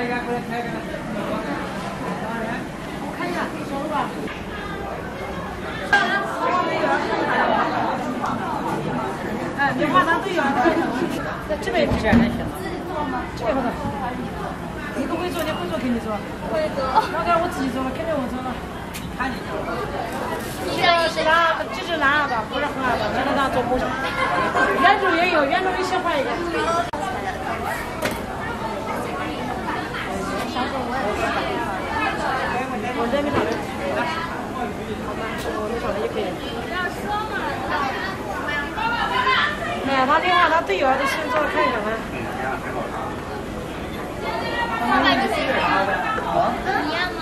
我看一下，自己做的吧。哎，都有。在这边这边能行吗？这边不能。你不会做，你会做给你做。不会做。那看我自己做了，肯定我做了。看你这个是男，这是男的吧？不是女的吧？就在做。圆柱也有，圆柱你喜换一个？哎，他电话他队友都先做看一下吗？一样吗？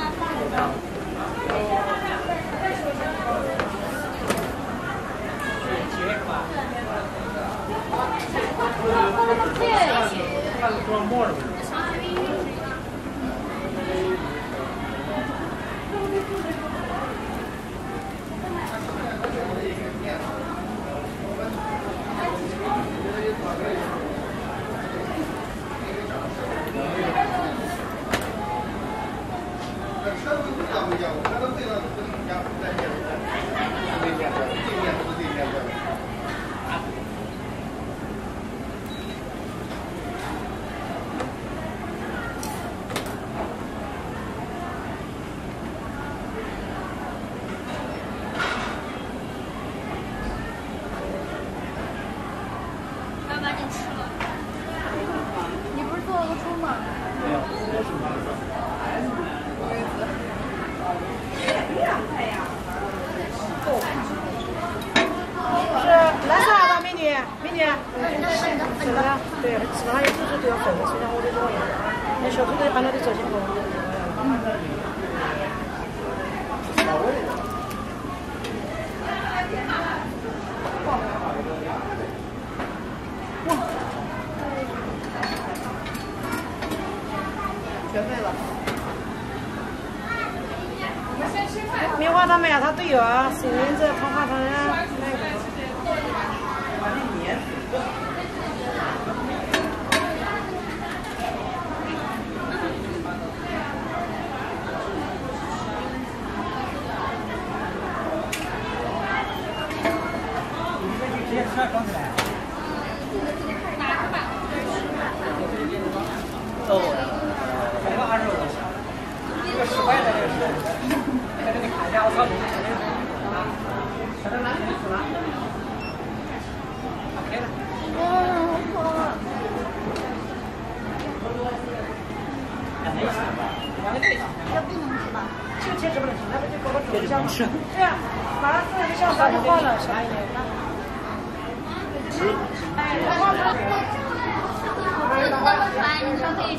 legal. O cara não tem nada. 是的，对，基本上有手术都要分的，虽然我得做样，那小腿的反正得做些工。全废了。棉花糖没呀？他队友啊，孙燕子、汤花糖十五，这个十块的。这个是，再给你看一下，我操，这个哪里是哪？OK 了。这不能吃吧？这个确实不能吃，那不就搞个煮香吃？对呀，马上做一下饭就好了，下一年。哎，你上课以前。